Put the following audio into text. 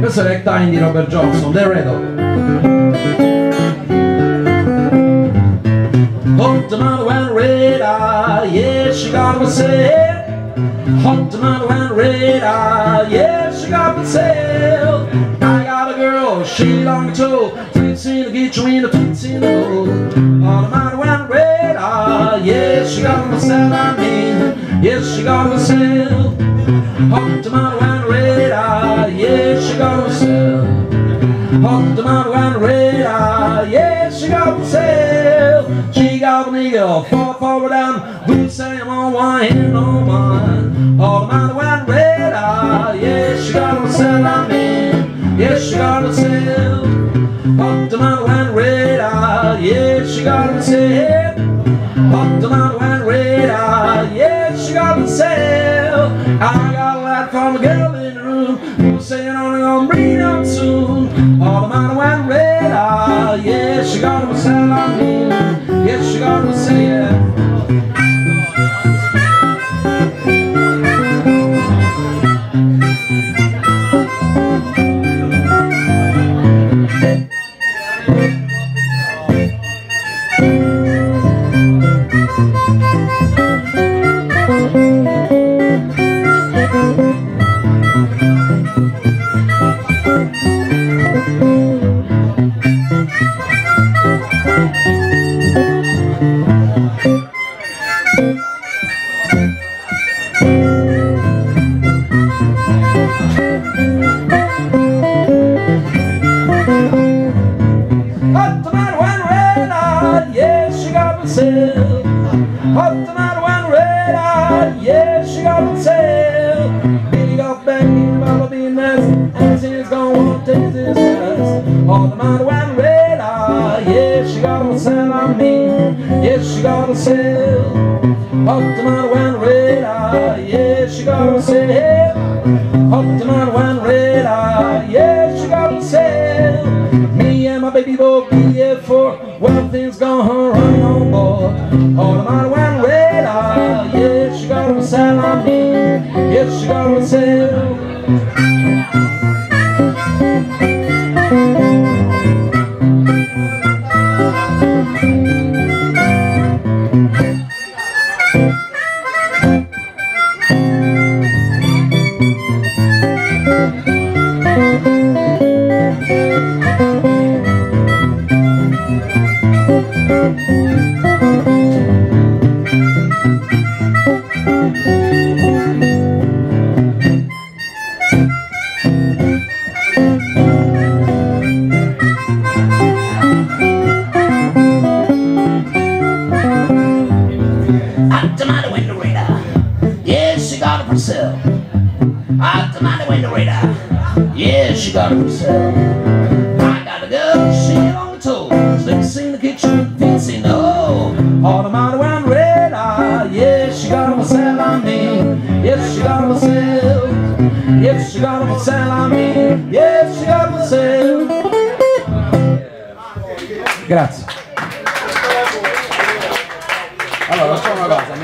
Questo è Ragtime di Robert Johnson, The Redo. Hot tomato and red eye, yeah, she got me sail. Hot tomato and red eye, yeah, she got me sail. I got a girl, she long toe, fits in the kitchen, in the the hole. Tomato and red eye, yeah, she got me sail, I mean, yeah, she got me sail. Hot tomato and red eye, yeah, she got herself. Hot tomato and red eye, yeah, she got herself. She got an eagle, fall forward down, we say I'm on one hand on mine. Hot tomato and red eye, yeah, she got herself, I mean, yeah, she got herself. Hot tomato and red eye, yeah, she got herself. Hot tomato and red eye, yeah, she got herself. I got a lad from a girl in the room who's saying only gonna bring up soon. All the man and red eye, yeah, she got on me. Yeah, she got herself, yeah. Hot tomato and red eye, yeah, she got herself. Hot tomato and red eye, yeah, she got herself. Billy got back in about being nice, and she's gonna want to take this mess. Hot tomato and red eye, yeah, she got herself on me, yeah, she got herself. Hot tomato and red eye, yeah, she got herself. Hot tomato and red eye, yeah, baby here for when things gonna run on board. All the tomato and red eye, yeah, she got herself on me, yeah, she got herself. Hot herself. I tonight away ah, the radar. Yeah, she got herself. I got a girl, she on the toes. Let me sing the kitchen, dancing. Oh, all the mind around radar. Yeah, she got herself, I mean. Yes, she got herself. Yes, she got herself, I mean. Yes, she got herself. Grazie. Allora, facciamo una cosa,